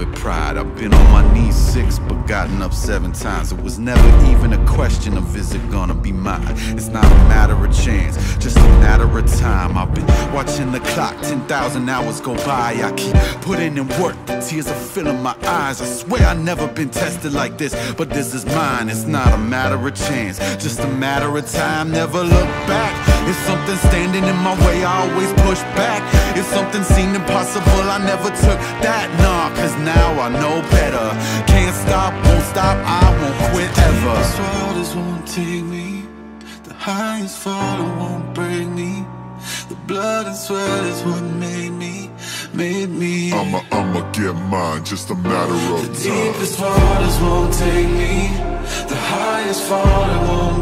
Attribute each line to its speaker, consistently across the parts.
Speaker 1: with pride. I've been on my knees six, but gotten up seven times. It was never even a question of is it gonna be mine. It's not a matter of chance, just a matter of time. I've been watching the clock, 10,000 hours go by. I keep putting in work, the tears are filling my eyes. I swear I never been tested like this, but this is mine. It's not a matter of chance, just a matter of time. Never look back. If something standing in my way, I always push back. If something seemed impossible, I never took that. Nah, cause now I know better. Can't stop, won't stop, I won't quit ever.
Speaker 2: Deepest waters won't take me. The highest fall won't break me. The blood and sweat is what made me, made me.
Speaker 3: I'ma, I'ma get mine, just a matter of
Speaker 2: The
Speaker 3: time.
Speaker 2: deepest waters won't take me. The highest fall it won't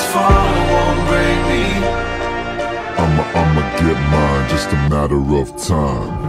Speaker 2: highest fall won't break me.
Speaker 3: I'ma, I'ma get mine, just a matter of time.